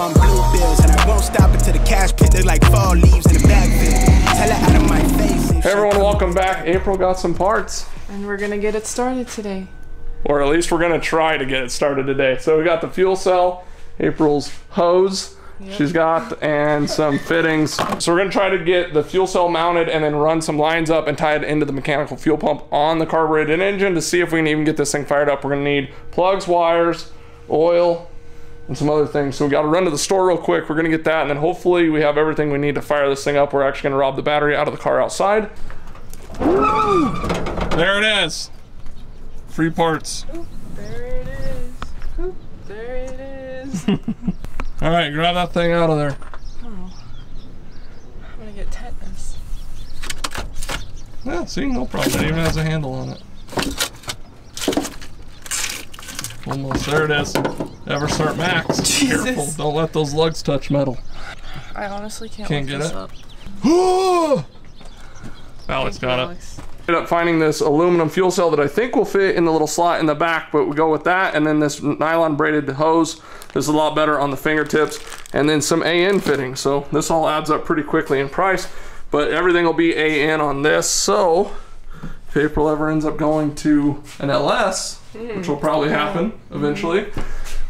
on blue bills, and I won't stop until the cash pit look like fall leaves in the backfield. Tell her out of my face. Hey everyone, welcome back. April got some parts. And we're gonna get it started today. Or at least we're gonna try to get it started today. So we got the fuel cell, April's hose she's got, and some fittings. So we're gonna try to get the fuel cell mounted and then run some lines up and tie it into the mechanical fuel pump on the carbureted engine to see if we can even get this thing fired up. We're gonna need plugs, wires, oil, and some other things. So we gotta run to the store real quick. We're gonna get that, and then hopefully we have everything we need to fire this thing up. We're actually gonna rob the battery out of the car outside. There it is. Free parts. There it is. There it is. All right, grab that thing out of there. Oh. I'm gonna get tetanus. Yeah, see, no problem. It even has a handle on it. Almost there it is. Ever start max. Jesus. Careful, don't let those lugs touch metal. I honestly can't, Can't get this it? up. Alex Thank you, got it. Alex. Ended up finding this aluminum fuel cell that I think will fit in the little slot in the back, but we go with that. And then this nylon braided hose. This is a lot better on the fingertips. And then some AN fittings. So this all adds up pretty quickly in price, but everything will be AN on this. So if April ever ends up going to an LS, which hmm. will probably hmm. happen eventually,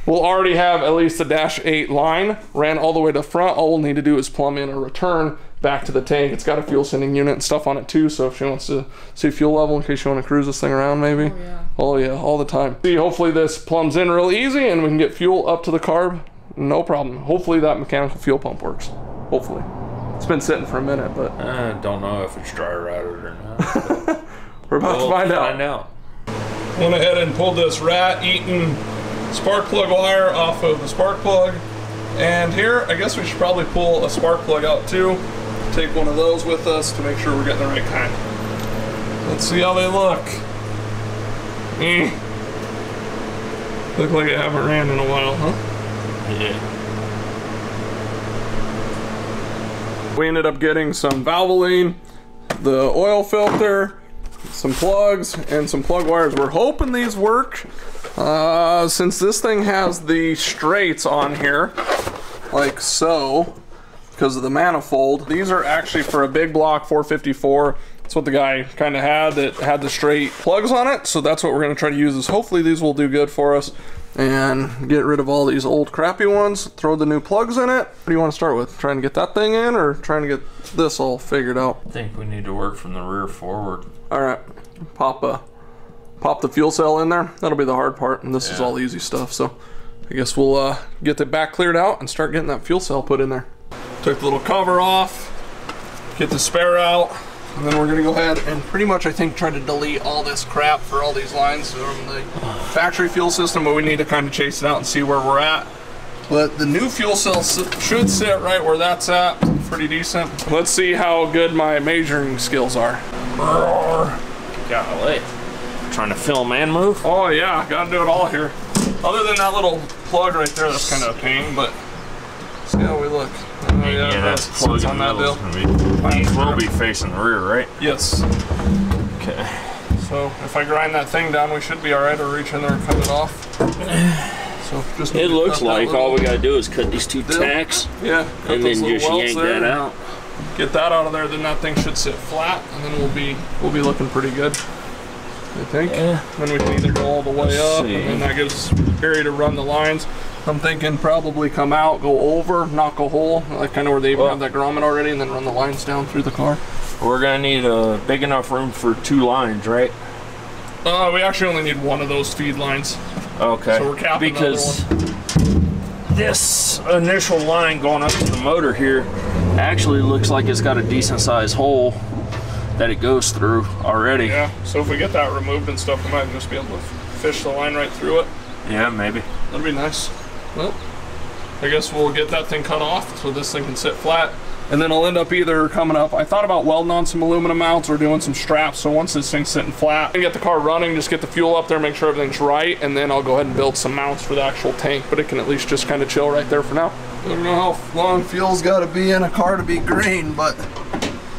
we'll already have at least a dash 8 line ran all the way to front. All we'll need to do is plumb in a return back to the tank. It's got a fuel sending unit and stuff on it too, so if she wants to see fuel level in case you want to cruise this thing around maybe. Oh, yeah. Oh yeah, all the time. See, hopefully this plumbs in real easy and we can get fuel up to the carb. No problem. Hopefully that mechanical fuel pump works. Hopefully. It's been sitting for a minute, but I don't know if it's dry routed or not. we're about We'll to find out. Find out. Went ahead and pulled this rat-eaten spark plug wire off of the spark plug. And here, I guess we should probably pull a spark plug out too. Take one of those with us to make sure we're getting the right kind. Let's see how they look. Eh. Look like they haven't ran in a while, huh? Yeah. We ended up getting some Valvoline, the oil filter, some plugs, and some plug wires. We're hoping these work. Uh, since this thing has the straights on here, like so, because of the manifold. These are actually for a big block 454. That's what the guy kind of had that had the straight plugs on it. So that's what we're going to try to use is hopefully these will do good for us and get rid of all these old crappy ones, throw the new plugs in it. What do you want to start with? Trying to get that thing in or trying to get this all figured out? I think we need to work from the rear forward. All right, pop a, pop the fuel cell in there. That'll be the hard part, and this is all easy stuff. So, I guess we'll uh, get the back cleared out and start getting that fuel cell put in there. Took the little cover off, get the spare out, and then we're gonna go ahead and pretty much, I think, try to delete all this crap for all these lines from the factory fuel system. But we need to kind of chase it out and see where we're at. But the new fuel cell should sit right where that's at. Pretty decent. Let's see how good my measuring skills are. Golly. Trying to film and move? Oh yeah, gotta do it all here. Other than that little plug right there, that's kind of a pain, but see how we look. Oh, Yeah, that's sits plug on on that deal. These will be facing the rear, right? Yes. Okay. So if I grind that thing down, we should be all right. Or reach in there and cut it off. So just It looks like all we gotta do is cut these two Deal. tacks yeah, cut and then just yank there, that out. Get that out of there, then that thing should sit flat, and then we'll be we'll be looking pretty good. I think. Yeah. Then we can either go all the way Let's up, see. and then that gives area to run the lines. I'm thinking probably come out, go over, knock a hole, like kind of where they even Well- have that grommet already, and then run the lines down through the car. We're gonna need a big enough room for two lines, right? Uh, we actually only need one of those feed lines. Okay. So we're capping because this initial line going up to the motor here actually looks like it's got a decent sized hole that it goes through already. Yeah. So if we get that removed and stuff, we might just be able to fish the line right through it. Yeah, maybe. That'd be nice. Well, I guess we'll get that thing cut off so this thing can sit flat. And then I'll end up either coming up, I thought about welding on some aluminum mounts or doing some straps. So once this thing's sitting flat, and get the car running, just get the fuel up there, make sure everything's right, and then I'll go ahead and build some mounts for the actual tank. But it can at least just kind of chill right there for now. I don't know how long fuel's got to be in a car to be green, but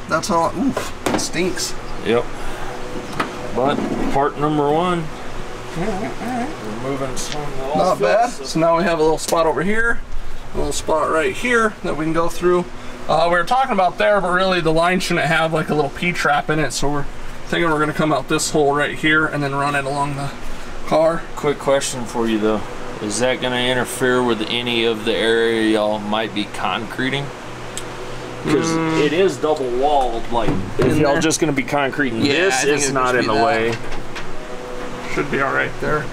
that's how, oof, it stinks. Yep. But part number one. We're moving some of the Not bad. So now we have a little spot over here. a little spot right here that we can go through. Uh, we were talking about there, but really the line shouldn't have like a little P-trap in it, so we're thinking we're gonna come out this hole right here and then run it along the car. Quick question for you though. Is that going to interfere with any of the area y'all might be concreting? Because it is double walled. Like, if In y'all just going to be concreting Yeah, this, think it's not in the that. way. Should be all right there.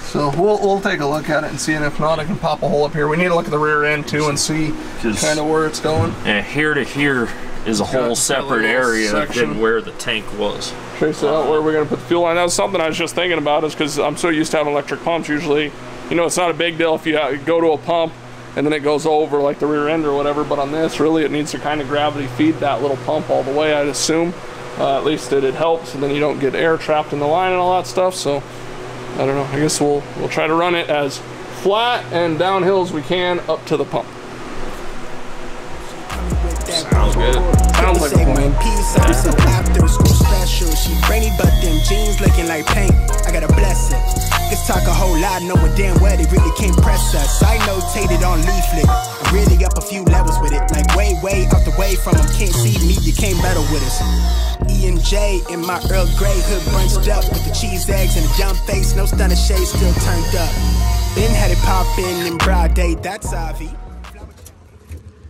So we'll, we'll take a look at it and see, and if not, I can pop a hole up here. We need to look at the rear end too and see kind of where it's going. And here to here is a whole separate area section. than where the tank was. trace it out where we're gonna put the fuel line. That was something I was just thinking about is because I'm so used to having electric pumps usually, you know, it's not a big deal if you uh, go to a pump and then it goes over like the rear end or whatever, but on this, really it needs to kind of gravity feed that little pump all the way, I'd assume. Uh, at least it, it helps and then you don't get air trapped in the line and all that stuff, so I don't know, I guess we'll, we'll try to run it as flat and downhill as we can up to the pump. Sounds good. Sounds like a plan. one I'm so after school special. She brainy, but them jeans looking like paint. I gotta bless it. Let's talk a whole lot, knowing damn well they really can't press us. I notated on leaflet. Really up a few levels with it. Like way, way out the way from them. Can't see me, you can't battle with us. E and J in my Earl Grey hood bunched up with the cheese eggs and a dumb face, no stunner shade still turned up. Then had it poppin' in broad day, that's Avi.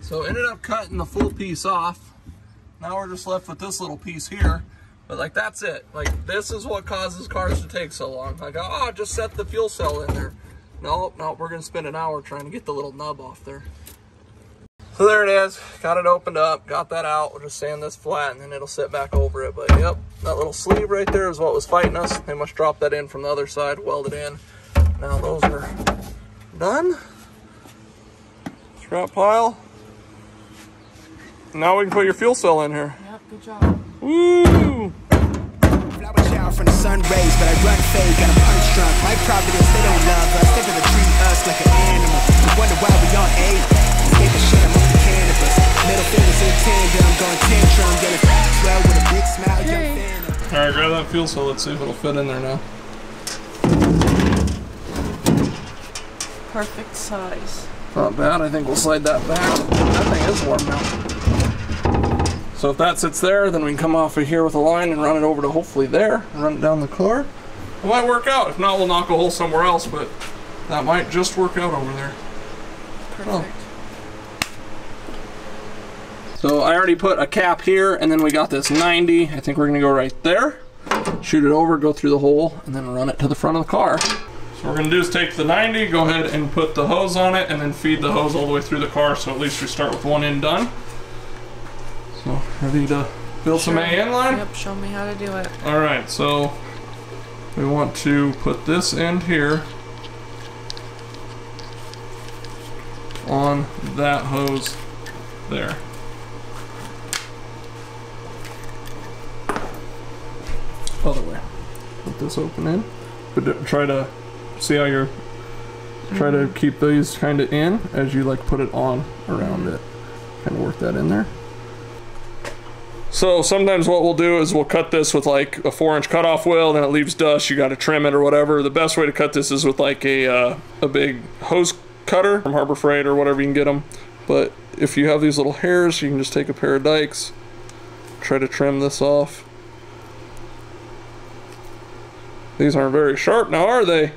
So ended up cutting the full piece off. Now we're just left with this little piece here. But like that's it. Like this is what causes cars to take so long. Like oh just set the fuel cell in there. No, no, we're gonna spend an hour trying to get the little nub off there. So there it is. Got it opened up, got that out. We'll just sand this flat and then it'll sit back over it. But yep, that little sleeve right there is what was fighting us. They must drop that in from the other side, weld it in. Now those are done. Scrap pile. Now we can put your fuel cell in here. Yep, good job. Woo! Flower from the sun rays, but I run fade, got a punch drunk. My providence, they don't love us. They gonna treat us like an animal. I wonder why we on eight. Escape the shit, I'm off the cannabis. Middle fingers in tandem, going tantrum. Getting swell with a big smile, young fan. All right, grab that fuel cell. Let's see if it'll fit in there now. Perfect size. Not bad. I think we'll slide that back. That thing is warm now. So if that sits there, then we can come off of here with a line and run it over to hopefully there and run it down the car. It might work out. If not, we'll knock a hole somewhere else, but that might just work out over there. Perfect. Oh. So I already put a cap here, and then we got this 90. I think we're gonna go right there, shoot it over, go through the hole, and then run it to the front of the car. So what we're gonna do is take the 90, go ahead and put the hose on it, and then feed the hose all the way through the car, so at least we start with one end done. So ready to build some Sure. AN line? Yep, show me how to do it. All right, so we want to put this end here on that hose there. Other way. Put this open in. But try to see how you're. Try to mm-hmm. keep these kind of in as you like put it on around it. Kind of work that in there. So sometimes what we'll do is we'll cut this with like a four inch cutoff wheel, then it leaves dust, you gotta trim it or whatever. The best way to cut this is with like a, uh, a big hose cutter from Harbor Freight or whatever you can get them. But if you have these little hairs, you can just take a pair of dikes, try to trim this off. These aren't very sharp now, are they?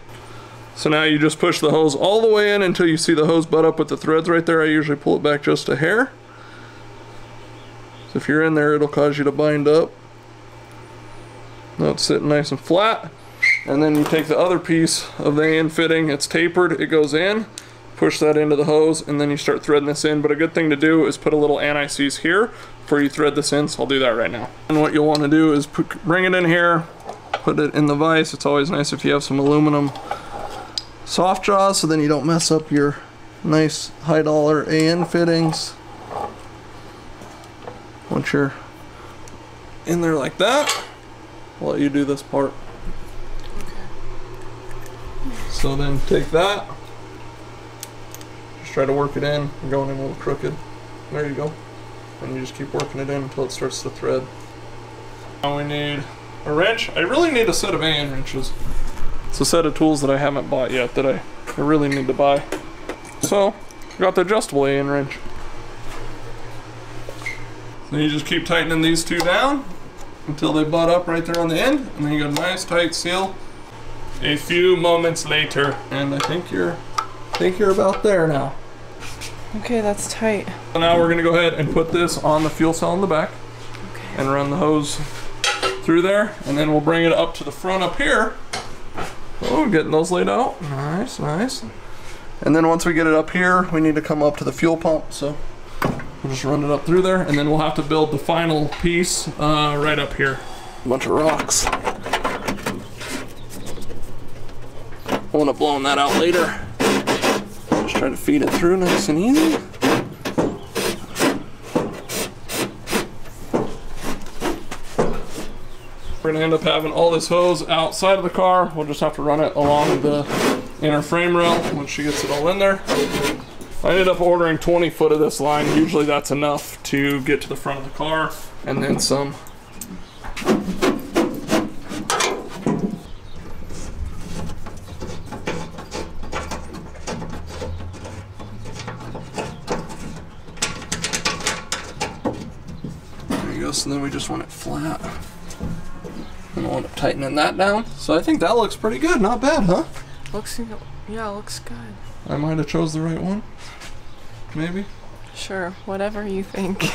So now you just push the hose all the way in until you see the hose butt up with the threads right there. I usually pull it back just a hair. So if you're in there, it'll cause you to bind up. Now it's sitting nice and flat. And then you take the other piece of the AN fitting, it's tapered, it goes in, push that into the hose, and then you start threading this in. But a good thing to do is put a little anti-seize here before you thread this in, so I'll do that right now. And what you'll want to do is put, bring it in here, put it in the vise. It's always nice if you have some aluminum soft jaws so then you don't mess up your nice high dollar AN fittings once you're in there like that I'll let you do this part. So then take that just try to work it in. Going in a little crooked. There you go. And you just keep working it in until it starts to thread. Now we need a wrench. I really need a set of AN wrenches. It's a set of tools that I haven't bought yet that I, I really need to buy. So, got the adjustable A-N wrench. Then you just keep tightening these two down until they butt up right there on the end, and then you got a nice tight seal. A few moments later, and I think you're, I think you're about there now. Okay, that's tight. So now we're gonna go ahead and put this on the fuel cell in the back, Okay. and run the hose through there, and then we'll bring it up to the front up here. Oh, getting those laid out. Nice, nice. And then once we get it up here, we need to come up to the fuel pump. So we'll just run it up through there, and then we'll have to build the final piece uh, right up here. A bunch of rocks. I'll end up blowing that out later. Just try to feed it through nice and easy. We're gonna end up having all this hose outside of the car. We'll just have to run it along the inner frame rail once she gets it all in there. I ended up ordering 20 foot of this line. Usually that's enough to get to the front of the car and then some. There you go, so then we just want it flat. And we'll end up tightening that down. So I think that looks pretty good, not bad, huh? Looks, yeah, looks good. I might have chose the right one. Maybe. Sure, whatever you think.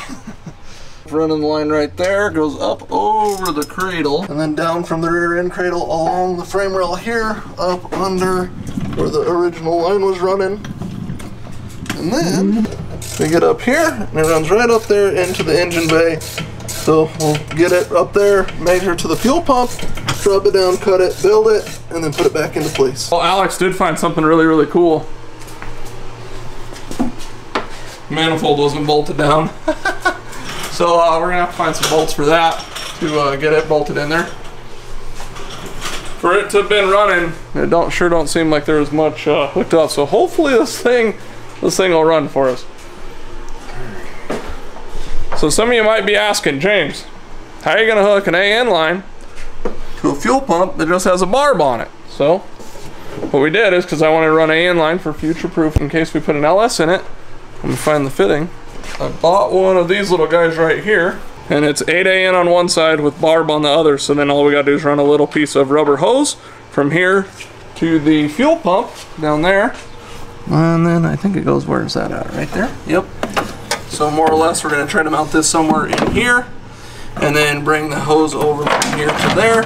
Running the line right there goes up over the cradle and then down from the rear end cradle along the frame rail here up under where the original line was running. And then we get up here and it runs right up there into the engine bay. So we'll get it up there, measure to the fuel pump, drop it down, cut it, build it, and then put it back into place. Well, Alex did find something really, really cool. Manifold wasn't bolted down. So uh, we're gonna have to find some bolts for that to uh, get it bolted in there. For it to have been running, it don't sure don't seem like there was much uh, hooked up. So hopefully this thing, this thing will run for us. So some of you might be asking, James, how are you gonna hook an AN line to a fuel pump that just has a barb on it? So what we did is because I wanted to run AN line for future proof in case we put an LS in it. I'm gonna find the fitting. I bought one of these little guys right here, and it's 8 AN on one side with barb on the other. So then all we gotta do is run a little piece of rubber hose from here to the fuel pump down there. And then I think it goes, where's that at? Right there? Yep. So more or less, we're gonna try to mount this somewhere in here, and then bring the hose over from here to there,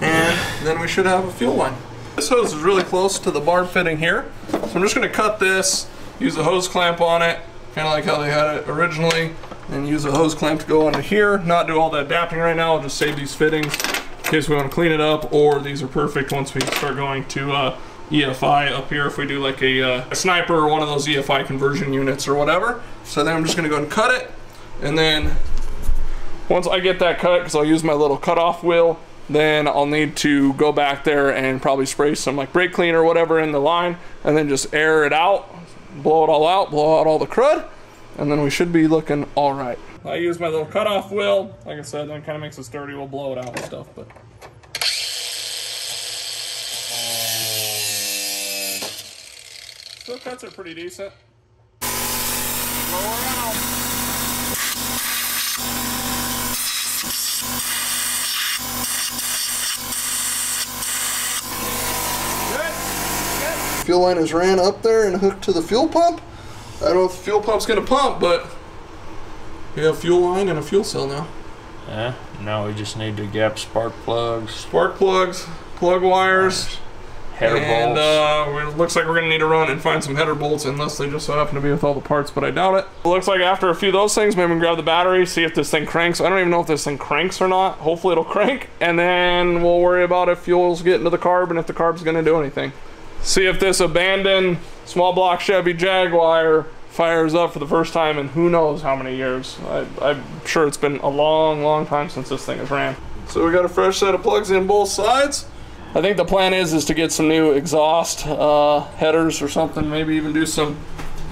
and then we should have a fuel line. This hose is really close to the barb fitting here, so I'm just gonna cut this, use a hose clamp on it, kind of like how they had it originally, and use a hose clamp to go onto here. Not do all that adapting right now, I'll just save these fittings in case we want to clean it up, or these are perfect once we start going to uh, EFI up here if we do like a, uh, a sniper or one of those EFI conversion units or whatever. So then I'm just gonna go and cut it, and then once I get that cut, because I'll use my little cutoff wheel, then I'll need to go back there and probably spray some like brake cleaner or whatever in the line, and then just air it out, blow it all out, blow out all the crud, and then we should be looking all right. I use my little cutoff wheel. Like I said, then kind of makes it sturdy. We'll blow it out and stuff, but. Still cuts are pretty decent. Blow her out. Fuel line is ran up there and hooked to the fuel pump. I don't know if the fuel pump's gonna pump, but we have a fuel line and a fuel cell now. Yeah, now we just need to gap spark plugs, Spark plugs, plug wires, header and bolts. uh, it looks like we're gonna need to run and find some header bolts unless they just so happen to be with all the parts, but I doubt it. It looks like after a few of those things, maybe we can grab the battery, see if this thing cranks. I don't even know if this thing cranks or not. Hopefully it'll crank, and then we'll worry about if fuel's getting to the carb and if the carb's gonna do anything. See if this abandoned small block Chevy Jaguar fires up for the first time in who knows how many years. I, I'm sure it's been a long, long time since this thing has ran. So we got a fresh set of plugs in both sides. I think the plan is is to get some new exhaust uh, headers or something. Maybe even do some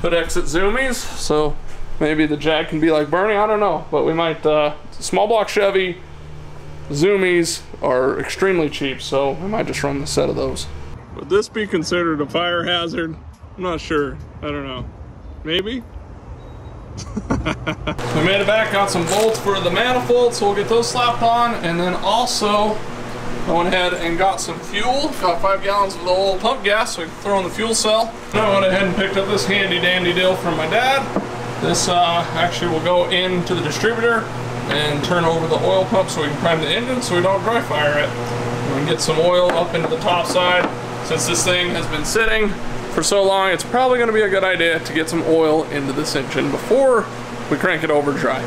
hood exit zoomies. So maybe the Jag can be like Bernie. I don't know, but we might. Uh, small block Chevy zoomies are extremely cheap, so we might just run the set of those. Would this be considered a fire hazard I'm not sure. I don't know. Maybe? we made it back, got some bolts for the manifold, so we'll get those slapped on, and then also I went ahead and got some fuel, got five gallons of the old pump gas so we can throw in the fuel cell. Then I went ahead and picked up this handy dandy deal from my dad. This uh, actually will go into the distributor and turn over the oil pump so we can prime the engine so we don't dry fire it. We can get some oil up into the top side. Since this thing has been sitting for so long, it's probably gonna be a good idea to get some oil into this engine before we crank it over dry.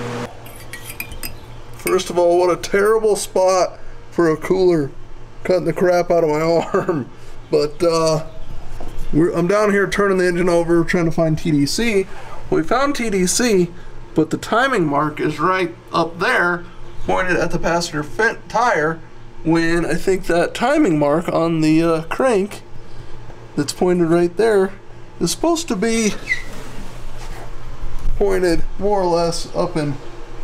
First of all, what a terrible spot for a cooler. Cutting the crap out of my arm. But uh, I'm down here turning the engine over, trying to find TDC. We found TDC, but the timing mark is right up there, pointed at the passenger tire, when I think that timing mark on the uh, crank that's pointed right there is supposed to be pointed more or less up in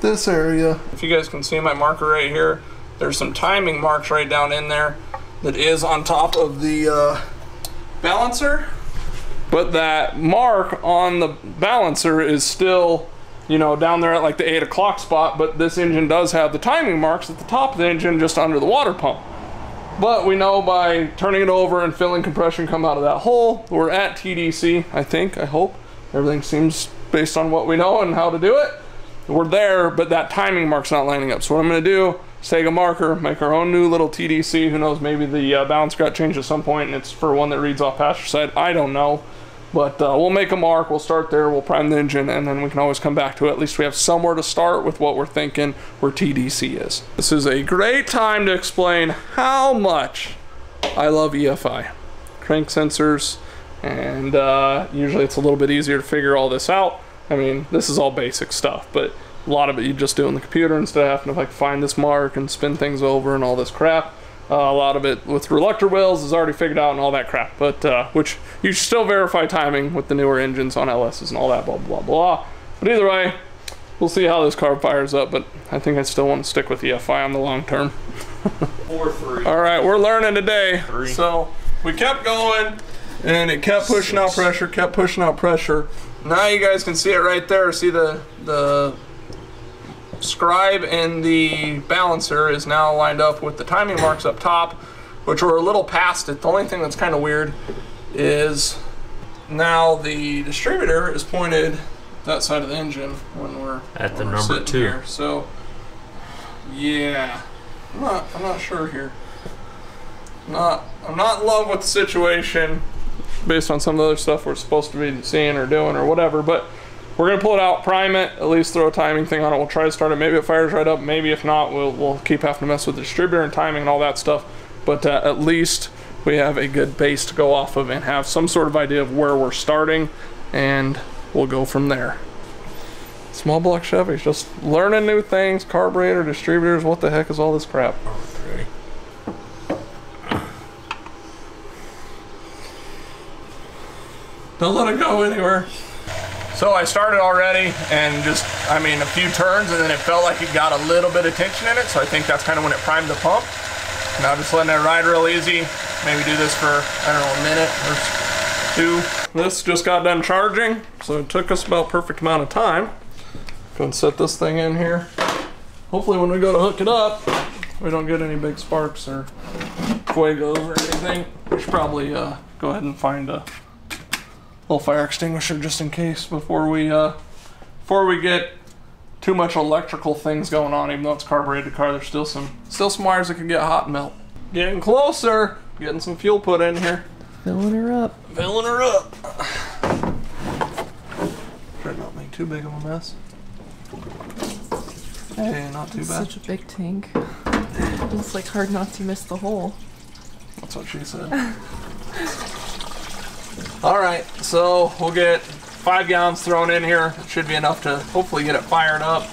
this area. If you guys can see my marker right here, there's some timing marks right down in there that is on top of the uh, balancer. But that mark on the balancer is still, you know, down there at like the 8 o'clock spot. But this engine does have the timing marks at the top of the engine just under the water pump. But we know by turning it over and feeling compression come out of that hole, we're at TDC, I think, I hope. Everything seems based on what we know and how to do it. We're there, but that timing mark's not lining up. So what I'm gonna do take a marker, make our own new little TDC. Who knows, maybe the uh, balance got changed at some point and it's for one that reads off passenger side. I don't know. But uh, we'll make a mark, we'll start there, we'll prime the engine, and then we can always come back to it. At least we have somewhere to start with what we're thinking where TDC is. This is a great time to explain how much I love EFI. Crank sensors, and uh, usually it's a little bit easier to figure all this out. I mean, this is all basic stuff, but a lot of it you just do on the computer instead of having to like find this mark and spin things over and all this crap. Uh, a lot of it with reluctor wheels is already figured out and all that crap, but uh, which you should still verify timing with the newer engines on LSs and all that blah blah blah. But either way, we'll see how this car fires up. But I think I still want to stick with the EFI on the long term. Four three. All right, we're learning today. Three. So we kept going, and it kept pushing out pressure, kept pushing out pressure. Now you guys can see it right there. See the the scribe and the balancer is now lined up with the timing marks up top, which were a little past it. The only thing that's kind of weird is now the distributor is pointed that side of the engine when we're At the we're number sitting two. Here. So yeah, I'm not I'm not sure here. Not I'm not in love with the situation based on some of the other stuff we're supposed to be seeing or doing or whatever, but we're gonna pull it out, prime it, at least throw a timing thing on it. We'll try to start it. Maybe it fires right up. Maybe if not, we'll we'll keep having to mess with the distributor and timing and all that stuff. But uh, at least we have a good base to go off of and have some sort of idea of where we're starting, and we'll go from there. Small block Chevys, just learning new things, carburetor, distributors. What the heck is all this crap? Don't let it go anywhere. So I started already and just, I mean, a few turns and then it felt like it got a little bit of tension in it. So I think that's kind of when it primed the pump. Now just letting it ride real easy. Maybe do this for, I don't know, a minute or two. This just got done charging. So it took us about perfect amount of time. Go and set this thing in here. Hopefully when we go to hook it up, we don't get any big sparks or fuegos or anything. We should probably uh, go ahead and find a little fire extinguisher just in case before we uh, before we get too much electrical things going on. Even though it's carbureted car, there's still some still some wires that can get hot and melt. Getting closer. Getting some fuel put in here. Filling her up. Filling her up. Try not to make too big of a mess. Hey, not too It's bad. such a big tank. It's like hard not to miss the hole. That's what she said. All right, so we'll get five gallons thrown in here. It should be enough to hopefully get it fired up.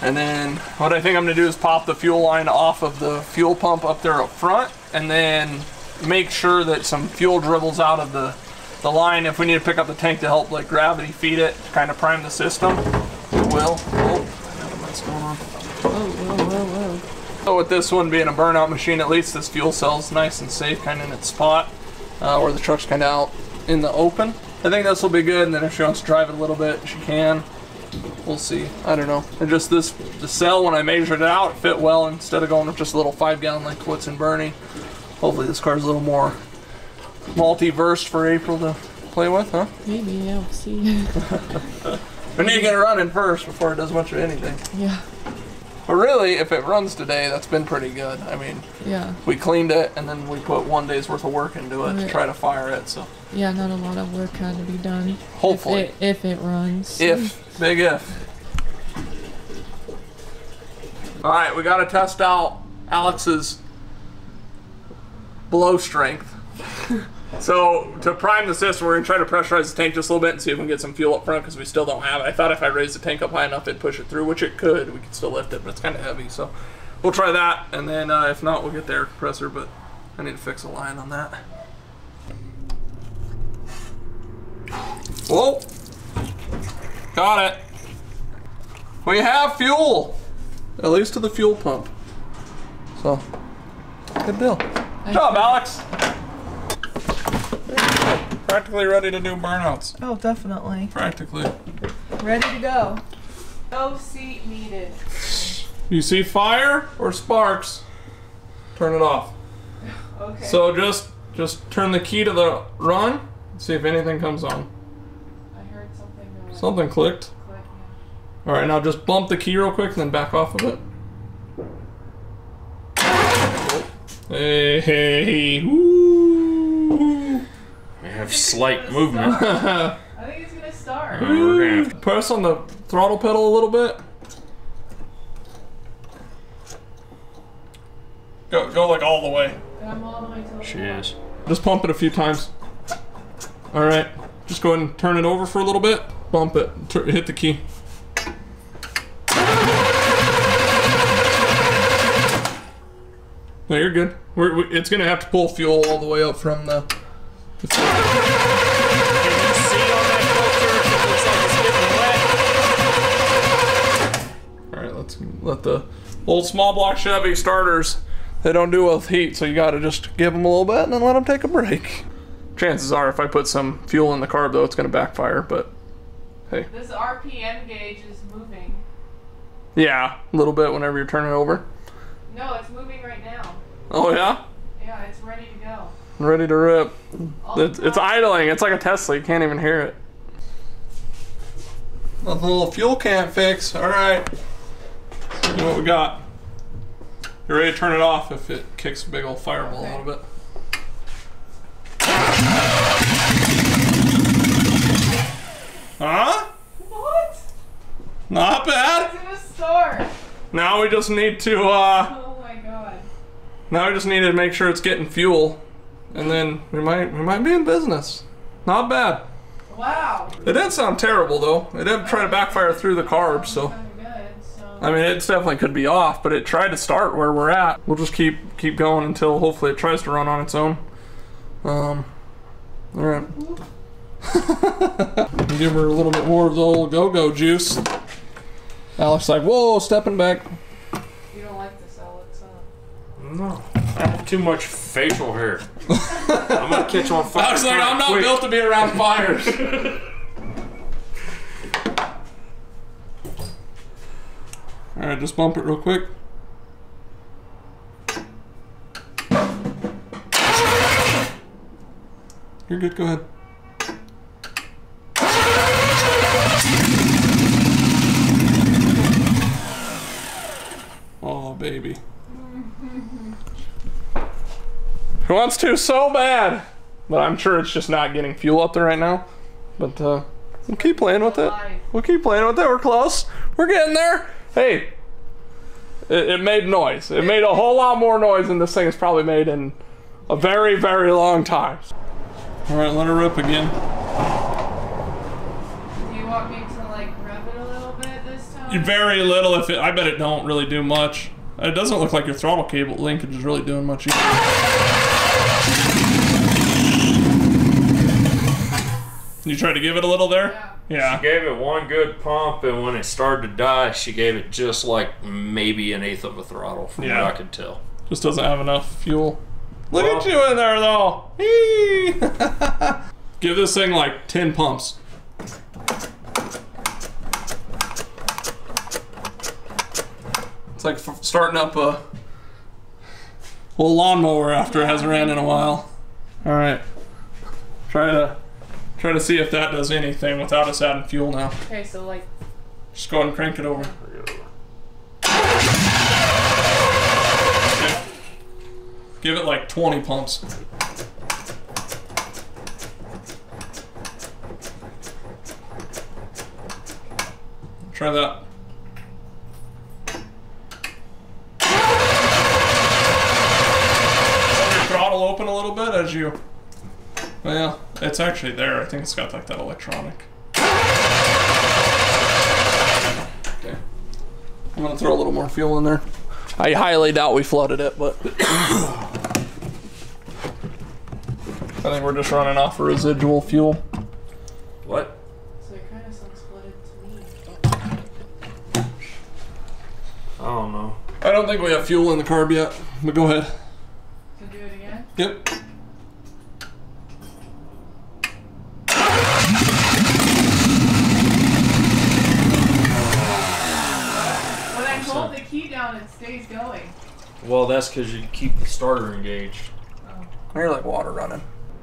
And then what I think I'm gonna do is pop the fuel line off of the fuel pump up there up front and then make sure that some fuel dribbles out of the, the line. If we need to pick up the tank to help like gravity feed it, kind of prime the system, it will. Oh. So with this one being a burnout machine, at least this fuel cell's nice and safe, kind of in its spot. Uh, where the truck's kind of out in the open. I think this will be good, and then if she wants to drive it a little bit, she can. We'll see. I don't know. And just this, the cell, when I measured it out, it fit well instead of going with just a little five gallon like what's in Bernie. Hopefully this car's a little more multiverse for April to play with, huh? Maybe, yeah, we'll see. We need to get it running first before it does much of anything. yeah, But really, if it runs today, that's been pretty good. I mean, yeah. we cleaned it and then we put one day's worth of work into it to try to fire it. So Yeah, not a lot of work had to be done. Hopefully. If it, if it runs. if, big if. All right, we got to test out Alex's blow strength. so to prime the system, we're gonna try to pressurize the tank just a little bit and see if we can get some fuel up front because we still don't have it. I thought if I raised the tank up high enough, it'd push it through, which it could. We could still lift it, but it's kind of heavy. So we'll try that, and then uh, if not, we'll get the air compressor. But I need to fix a line on that. Whoa! Got it. We have fuel, at least to the fuel pump. So, good deal. Good job, Alex. Practically ready to do burnouts. Oh, definitely. Practically. Ready to go. No seat needed. You see fire or sparks? Turn it off. Okay. So just just turn the key to the run. See if anything comes on. I heard something. Go Something clicked. click, All right, now just bump the key real quick and then back off of it. Hey, hey, woo. We have slight movement. I think it's gonna start. Uh, we're gonna have to Press on the throttle pedal a little bit. Go, go like all the way. I'm all the way the She floor. is. Just pump it a few times. All right, just go ahead and turn it over for a little bit. Bump it, Tur- hit the key. No, you're good. We're, we, it's gonna have to pull fuel all the way up from the. The Can you see on that filter if it looks like it's getting wet? All right, let's let the old small block Chevy starters. They don't do well with heat, so you got to just give them a little bit and then let them take a break. Chances are, if I put some fuel in the carb, though, it's gonna backfire. But hey. This RPM gauge is moving. yeah, a little bit whenever you're turning over. No, it's moving right now. Oh yeah. Yeah, it's ready to go. Ready to rip. It's, it's idling. It's like a Tesla. You can't even hear it. A little fuel can't fix. All right. See what we got. You're ready to turn it off if it kicks a big old fireball Okay. a little bit. Huh? What? Not bad. It's gonna start. Now we just need to uh Oh my god. now we just need to make sure it's getting fuel. And then we might we might be in business. Not bad. Wow. It didn't sound terrible though. It didn't try to backfire through the carbs, so. I mean it definitely could be off, but it tried to start where we're at. We'll just keep keep going until hopefully it tries to run on its own. Um Alright. Give her a little bit more of the old go-go juice. Alex like, whoa, stepping back. You don't like this, Alex, huh? No. I have too much facial hair. I'm gonna catch on fire. Alex like, I'm not quick. built to be around fires. Alright, just bump it real quick. You're good, go ahead. Oh, baby. Who wants to so bad? But I'm sure it's just not getting fuel up there right now. But uh, we'll keep playing with it. We'll keep playing with it. We're close. We're getting there. Hey, it, it made noise. It made a whole lot more noise than this thing has probably made in a very, very long time. All right, let her rip again. Do you want me to like rev it a little bit this time? Very little. If it, I bet it don't really do much. It doesn't look like your throttle cable linkage is really doing much either. You try to give it a little there? Yeah. She gave it one good pump, and when it started to die, she gave it just like maybe an eighth of a throttle, from Yeah. what I could tell. Just doesn't have enough fuel. Look Well- at you in there though. Give this thing like 10 pumps. It's like f- starting up a little lawnmower after it hasn't ran in a while. All right. Try to try to see if that does anything without us adding fuel now. Okay, so like Just go ahead and crank it over. Okay. Give it like 20 pumps. Try that. Throttle open a little bit as you. Well, it's actually there. I think it's got like that electronic. Okay. I'm gonna throw a little more fuel in there. I highly doubt we flooded it, but I think we're just running off of residual fuel. What? so it kind of sounds flooded to me. I don't know. I don't think we have fuel in the carb yet, but go ahead. So do it again. Yep. When I hold the key down, it stays going. Well, that's because you keep the starter engaged. I hear like water running.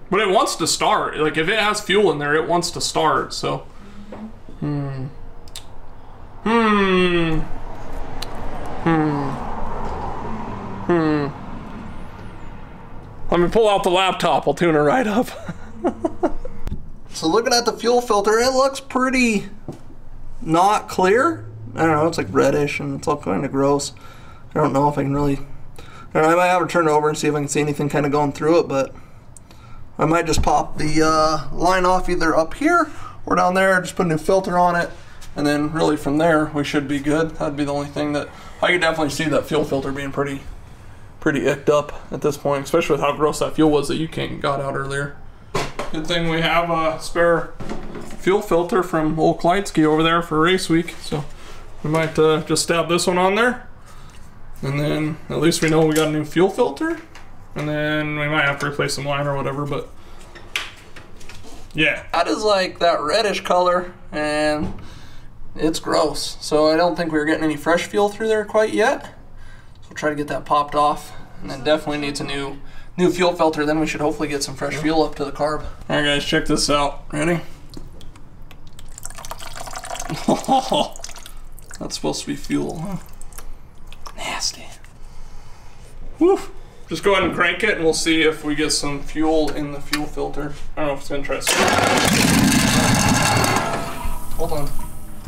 But it wants to start. Like if it has fuel in there, it wants to start. So. Hmm. Hmm. Hmm. Hmm. Let me pull out the laptop. I'll tune it right up. so looking at the fuel filter, it looks pretty not clear. I don't know. It's like reddish and it's all kind of gross. I don't know if I can really. I, I might have to turn it over and see if I can see anything kind of going through it, but I might just pop the uh, line off either up here or down there, just put a new filter on it, and then really from there we should be good. That'd be the only thing that I could definitely see that fuel filter being pretty, pretty icked up at this point, especially with how gross that fuel was that you came got out earlier. Good thing we have a spare fuel filter from old Kleitsky over there for race week, so we might uh, just stab this one on there. And then at least we know we got a new fuel filter. And then we might have to replace some line or whatever, but yeah. That is like that reddish color and it's gross. So I don't think we are getting any fresh fuel through there quite yet. So we'll try to get that popped off. And then definitely needs a new new fuel filter. Then we should hopefully get some fresh fuel up to the carb. Alright guys, check this out. Ready? That's supposed to be fuel, huh? Nasty. Woo. Just go ahead and crank it and we'll see if we get some fuel in the fuel filter. I don't know if it's gonna try to Hold on.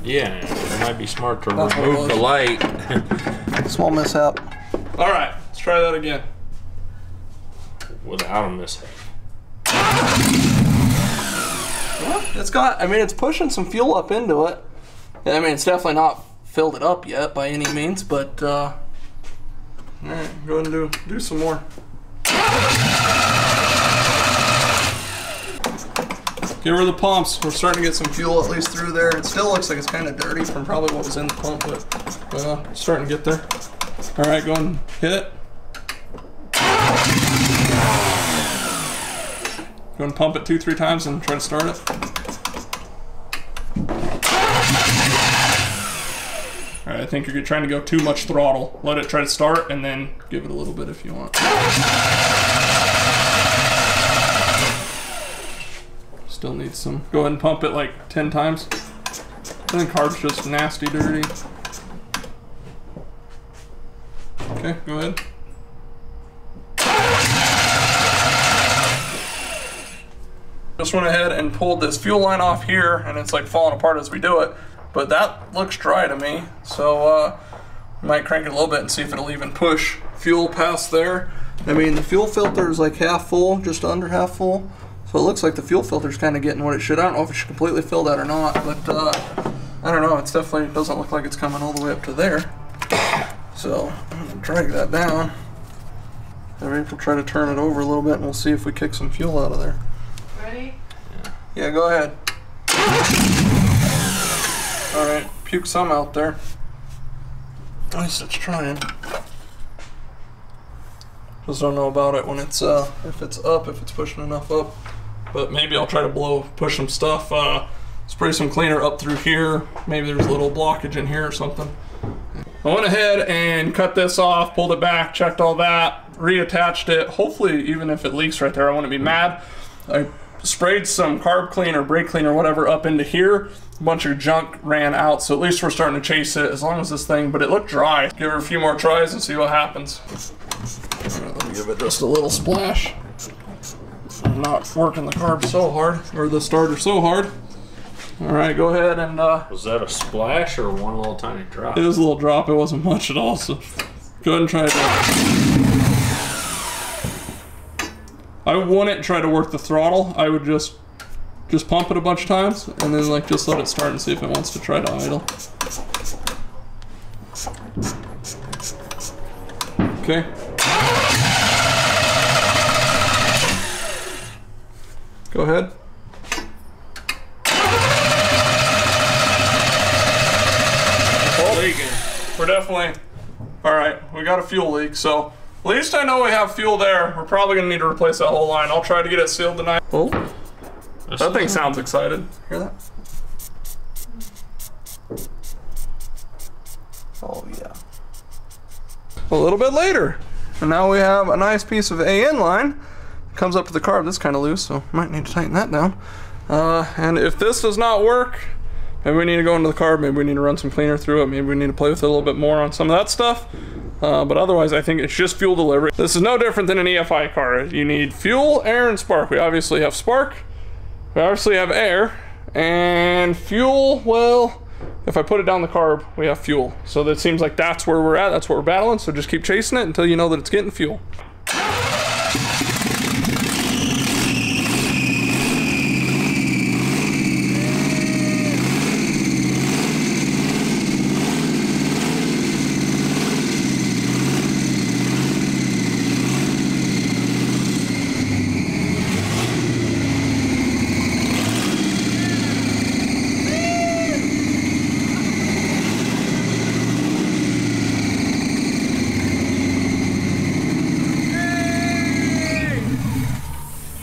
Yeah, it might be smart to That's what it remove the was. light Small mishap. Alright, let's try that again. without a mishap. It's got, I mean, it's pushing some fuel up into it. I mean, it's definitely not filled it up yet by any means, but, uh, alright, go ahead and do, do some more. Get rid of the pumps. We're starting to get some fuel at least through there. It still looks like it's kind of dirty from probably what was in the pump, but uh, starting to get there. All right, go ahead and hit it. Go and pump it two, three times and try to start it. Right, I think you're trying to go too much throttle. Let it try to start and then give it a little bit if you want. Still needs some. Go ahead and pump it like 10 times. I think carb's just nasty dirty. Okay, go ahead. Just went ahead and pulled this fuel line off here and it's like falling apart as we do it. But that looks dry to me. So uh, might crank it a little bit and see if it'll even push fuel past there. I mean, the fuel filter is like half full, just under half full. So it looks like the fuel filter's kind of getting what it should. I don't know if it should completely fill that or not, but uh, I don't know. It's definitely doesn't look like it's coming all the way up to there. So I'm gonna drag that down. Maybe we'll try to turn it over a little bit and we'll see if we kick some fuel out of there. Ready? Yeah, go ahead. Alright, puke some out there. At least it's trying. Just don't know about it when it's uh if it's up, if it's pushing enough up. but maybe I'll try to blow, push some stuff, uh, spray some cleaner up through here. Maybe there's a little blockage in here or something. I went ahead and cut this off, pulled it back, checked all that, reattached it. Hopefully, even if it leaks right there, I wouldn't be mad. I sprayed some carb cleaner, brake cleaner, whatever, up into here. A bunch of junk ran out, so at least we're starting to chase it as long as this thing, but it looked dry. Give her a few more tries and see what happens. Alright, let me give it just a little splash. I'm not working the carb so hard, or the starter so hard. Alright, go ahead and uh, Was that a splash or one little tiny drop? it was a little drop, it wasn't much at all, so go ahead and try it out. I wouldn't try to work the throttle. I would just just pump it a bunch of times and then like just let it start and see if it wants to try to idle. Okay. Go ahead. We're definitely all right. We got a fuel leak, so at least I know we have fuel there. We're probably gonna need to replace that whole line. I'll try to get it sealed tonight. Oh, that thing sounds excited. Hear that? Oh yeah. A little bit later, and now we have a nice piece of AN line. Comes up to the carb. This kind of loose, so might need to tighten that down. Uh, and if this does not work, Maybe we need to go into the carb. Maybe we need to run some cleaner through it. Maybe we need to play with it a little bit more on some of that stuff. Uh, but otherwise, I think it's just fuel delivery. This is no different than an EFI car. You need fuel, air, and spark. We obviously have spark. We obviously have air. And fuel, well, if I put it down the carb, we have fuel. So that seems like that's where we're at. That's what we're battling. So just keep chasing it until you know that it's getting fuel.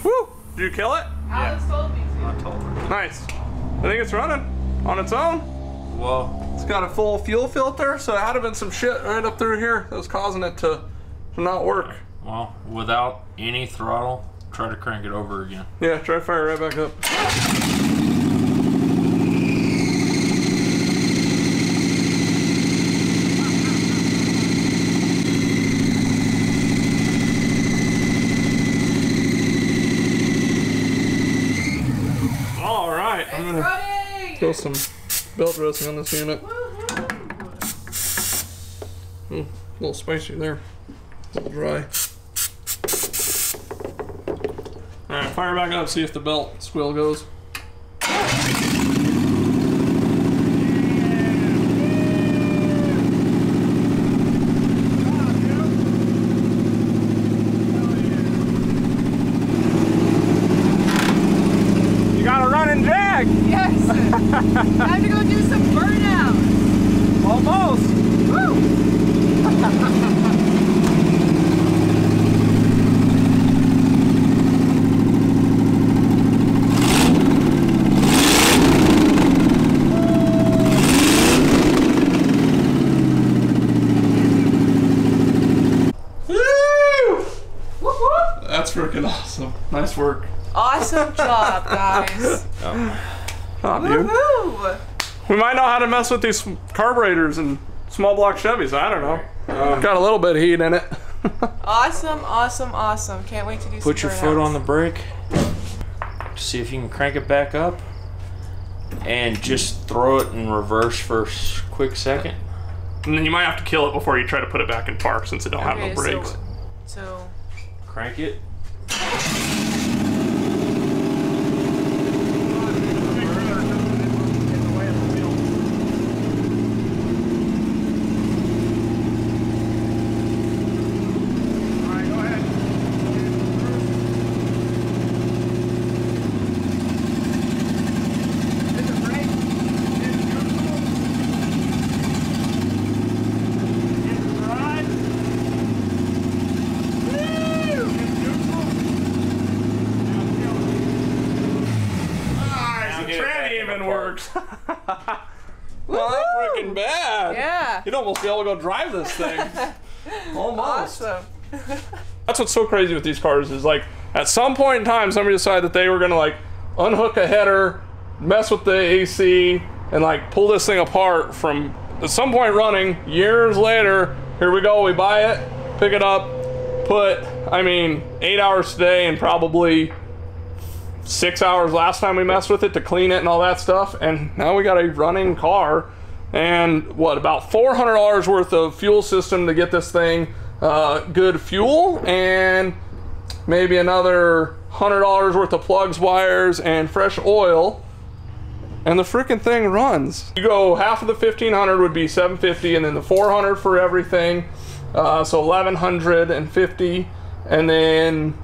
Woo! Did you kill it? Alex told me to. Nice. I think it's running on its own. Well, It's got a full fuel filter, so it had to been some shit right up through here that was causing it to, to not work. well, without any throttle, try to crank it over again. Yeah, try to fire it right back up. All right, I'm gonna Running! throw some belt dressing on this unit. Hmm, a little spicy there. A little dry. Alright, fire back up, see if the belt squill goes. You got a running jag! Yes! Time to go do some burnout! Almost! Woo! Woo! That's freaking awesome. Nice work. Awesome job, guys. Oh, dude. Woohoo! We might know how to mess with these carburetors and small block Chevys. I don't know. Uh, Got a little bit of heat in it. Awesome, awesome, awesome. Can't wait to do Put some your foot on the brake. See if you can crank it back up. And just throw it in reverse for a quick second. and then you might have to kill it before you try to put it back in park since it don't have no brakes. so, so Crank it. works. Not freaking bad. Yeah. You'd almost be able to go drive this thing. Almost. Awesome. That's what's so crazy with these cars is like at some point in time somebody decided that they were gonna like unhook a header, mess with the AC, and like pull this thing apart from at some point running. Years later, here we go. We buy it, pick it up, put I mean eight hours today and probably six hours last time we messed with it to clean it and all that stuff, and now we got a running car and what about four hundred dollars worth of fuel system to get this thing uh, good fuel and maybe another hundred dollars worth of plugs, wires, and fresh oil. And the freaking thing runs. You go half of the fifteen hundred would be seven fifty, and then the four hundred for everything, uh, so eleven hundred and fifty, and then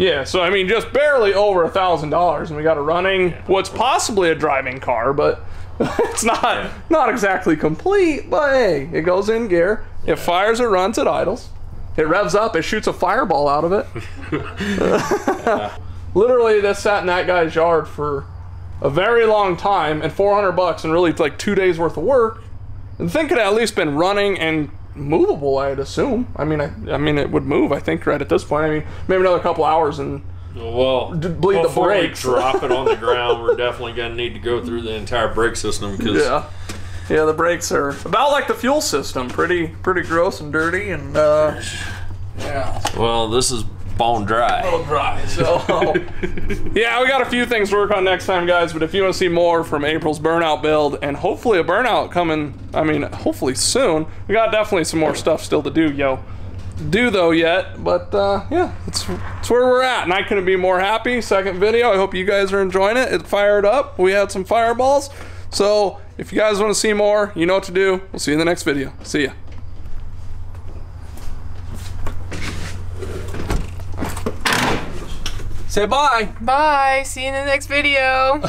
yeah. yeah, so I mean, just barely over a thousand dollars, and we got a running what's possibly a driving car, but it's not not exactly complete. But hey, it goes in gear. It fires, it runs, it idles. It revs up, it shoots a fireball out of it. Literally, this sat in that guy's yard for a very long time, and 400 bucks, and really like two days worth of work. And the thing could at least been running and movable, I'd assume. I mean, I, I mean, it would move. I think right at this point. I mean, maybe another couple hours, and Well, bleed the brakes. we drop it on the ground, we're definitely gonna need to go through the entire brake system because yeah, yeah, the brakes are about like the fuel system, pretty pretty gross and dirty, and uh, yeah, well, this is bone dry. little dry. So yeah, we got a few things to work on next time, guys. But if you want to see more from April's burnout build, and hopefully a burnout coming, I mean, hopefully soon, we got definitely some more stuff still to do, yo. Do though yet, but uh, yeah, it's it's where we're at, and I couldn't be more happy. Second video, I hope you guys are enjoying it. It fired up. We had some fireballs. So if you guys want to see more, you know what to do. We'll see you in the next video. See ya. Say bye. Bye. See you in the next video.